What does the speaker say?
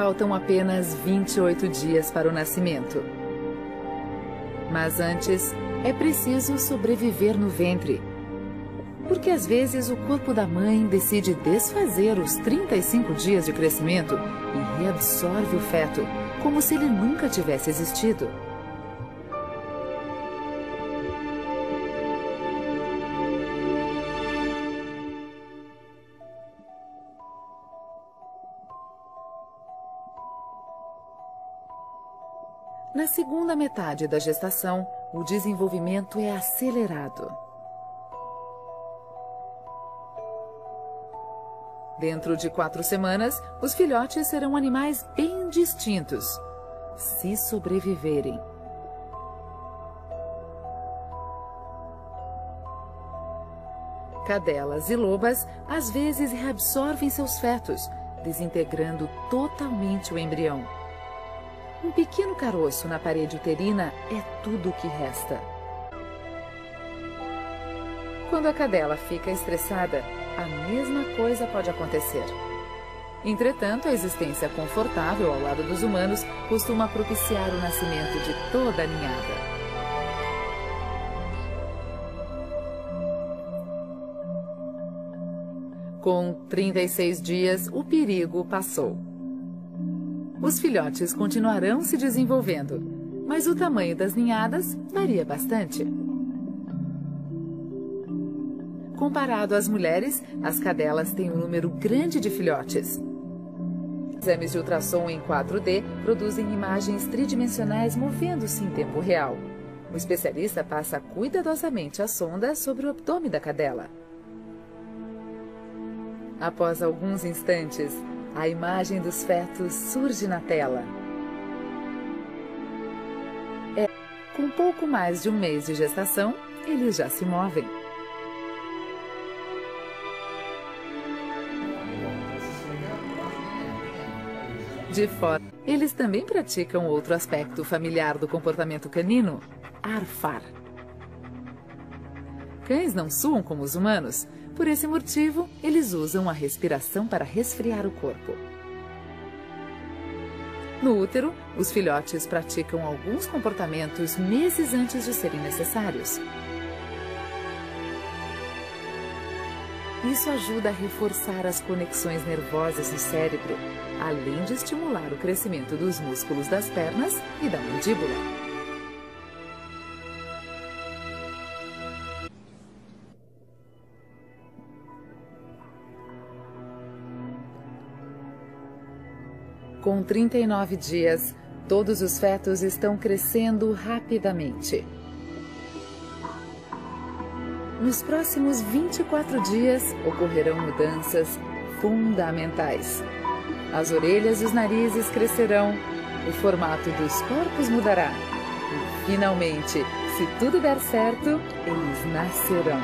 faltam apenas 28 dias para o nascimento. Mas antes, é preciso sobreviver no ventre. Porque às vezes o corpo da mãe decide desfazer os 35 dias de crescimento e reabsorve o feto, como se ele nunca tivesse existido. Na segunda metade da gestação, o desenvolvimento é acelerado. Dentro de quatro semanas, os filhotes serão animais bem distintos, se sobreviverem. Cadelas e lobas às vezes reabsorvem seus fetos, desintegrando totalmente o embrião. Um pequeno caroço na parede uterina é tudo o que resta. Quando a cadela fica estressada, a mesma coisa pode acontecer. Entretanto, a existência confortável ao lado dos humanos costuma propiciar o nascimento de toda a ninhada. Com 36 dias, o perigo passou. Os filhotes continuarão se desenvolvendo, mas o tamanho das ninhadas varia bastante. Comparado às mulheres, as cadelas têm um número grande de filhotes. Exames de ultrassom em 4D produzem imagens tridimensionais movendo-se em tempo real. O especialista passa cuidadosamente a sonda sobre o abdômen da cadela. Após alguns instantes, a imagem dos fetos surge na tela. É, com pouco mais de um mês de gestação, eles já se movem. De fora, eles também praticam outro aspecto familiar do comportamento canino, arfar. Cães não suam como os humanos, por esse motivo, eles usam a respiração para resfriar o corpo. No útero, os filhotes praticam alguns comportamentos meses antes de serem necessários. Isso ajuda a reforçar as conexões nervosas no cérebro, além de estimular o crescimento dos músculos das pernas e da mandíbula. Com 39 dias, todos os fetos estão crescendo rapidamente. Nos próximos 24 dias, ocorrerão mudanças fundamentais. As orelhas e os narizes crescerão, o formato dos corpos mudará. E, finalmente, se tudo der certo, eles nascerão.